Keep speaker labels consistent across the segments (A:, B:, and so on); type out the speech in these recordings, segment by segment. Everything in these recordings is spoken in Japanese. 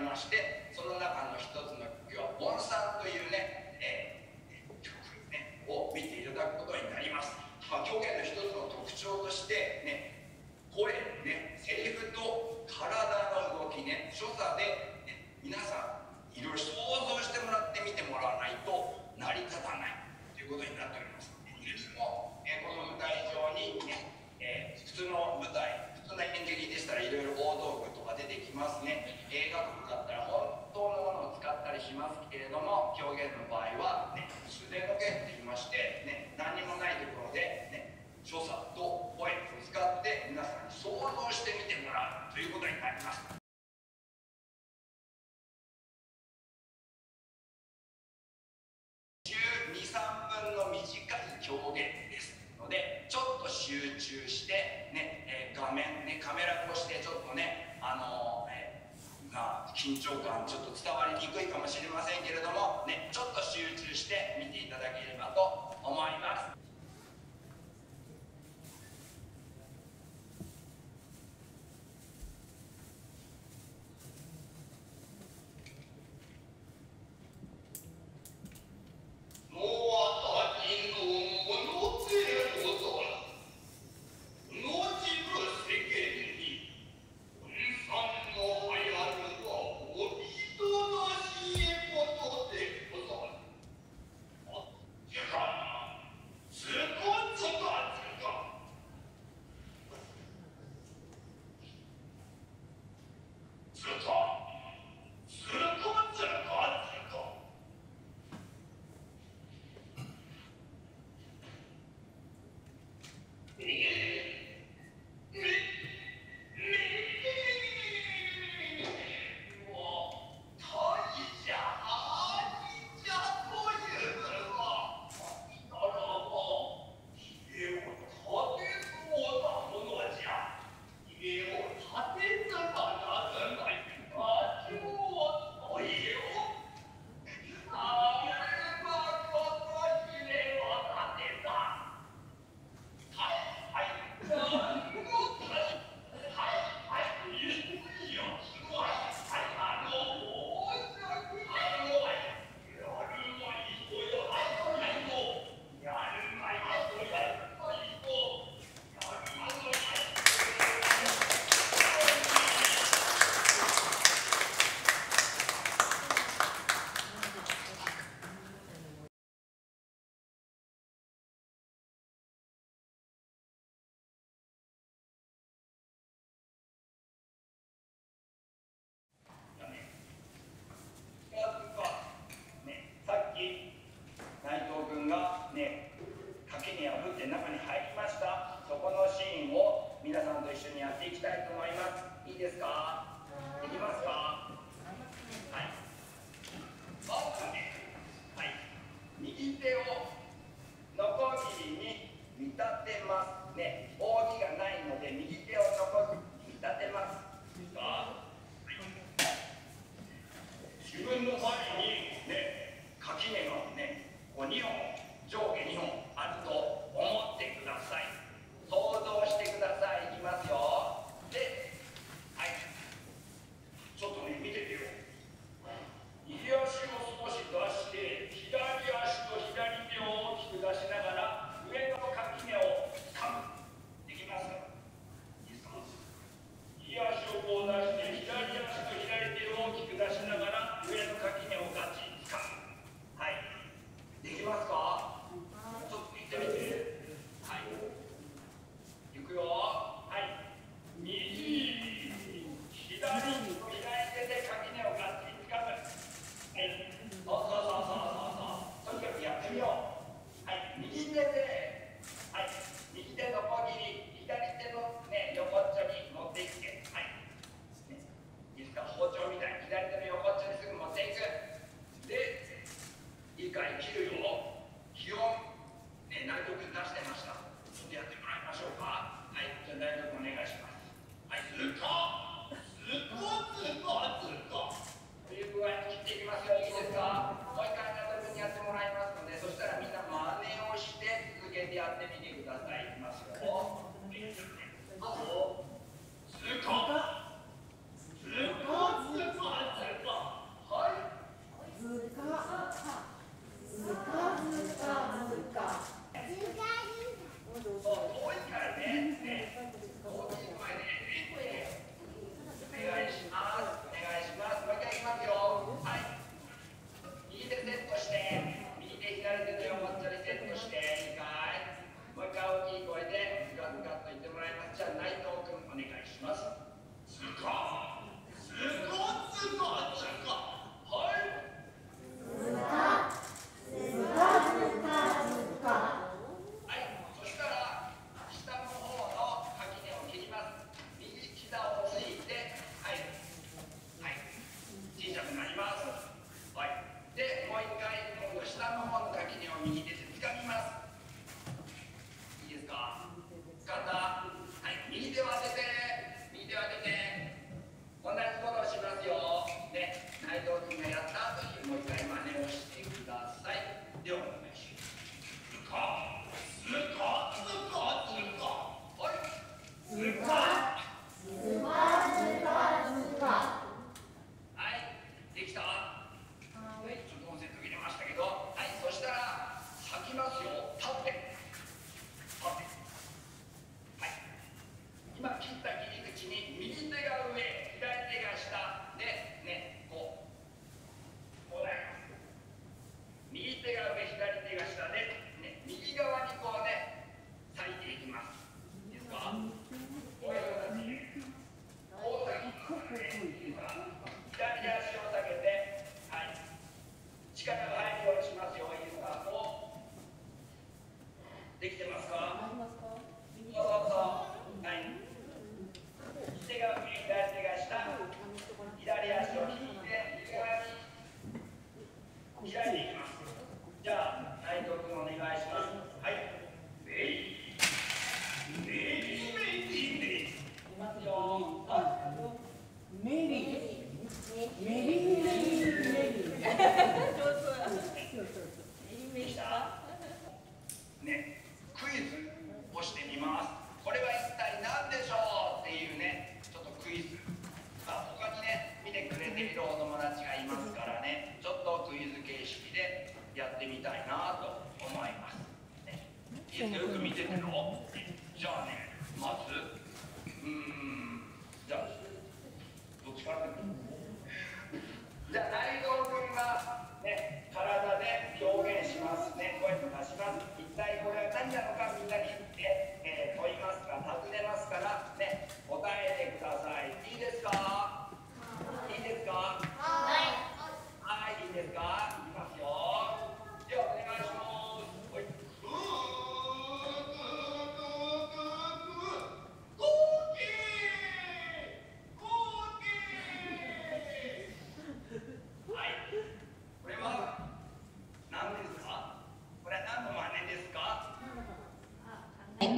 A: ましてその中の一つの曲は「ボンさん」というね、えー、曲、ね、を見ていただくことになります。まあ、狂言の一つの特徴としてね声ねセリフと体の動きね所作で、ね、皆さんいろいろ想像してもらって見てもらわないと成り立たないということになっております。いつも、え、この舞台上にねえー、普通の舞台普通の演劇でしたらいろいろ大道具出てきますね。映画とかだったら本当のものを使ったりしますけれども狂言の場合は、ね、素手の剣って言いまして、ね、何にもないところで、ね、所作と声を使って皆さんに想像してみてもらうということになります123分の短い狂言ですのでちょっと集中してね、えー、画面ねカメラ越してちょっとねあのー、えー、まあ緊張感ね垣根破って中に入りました。そこのシーンを皆さんと一緒にやっていきたいと思います。いいですか？できますか？はい。オーはい。右手をのこぎりに見立てますね。扇がないので右手をのこぎりに見立てます。いいか？自分の前にね垣根がねここ2本上下2本あると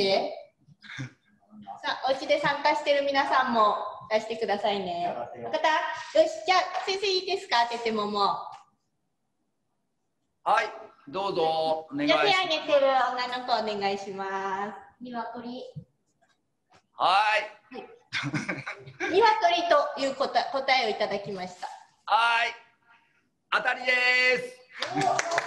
B: て。さあ、お家で参加してる皆さんも出してくださいね。よかったよし、じゃあ、先生いいですか？っててもも
A: はい、どうぞ、お願いします。
B: じゃあ、手挙げてる女の子お願いします。ニワトリ。
A: はい。
B: ニワトリという答え答えをいただきました。
A: はい。当たりです。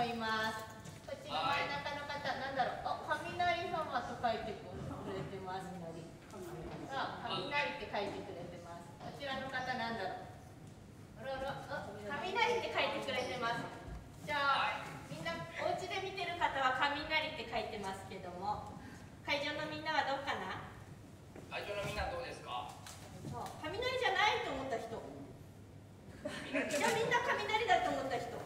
A: 思います。こ
B: っちの真ん中の方、なんだろう、お、雷様と書いてくれてます。のり、雷って書いてくれてます。こちらの方、なんだろう。ろろ、雷って書いてくれてます。じゃあ、みんな、お家で見てる方は雷って書いてますけども。会場のみんなはどうかな？
A: 会場のみんなどうですか？
B: 雷じゃないと思った人。じゃあ、みんな雷だと思った人。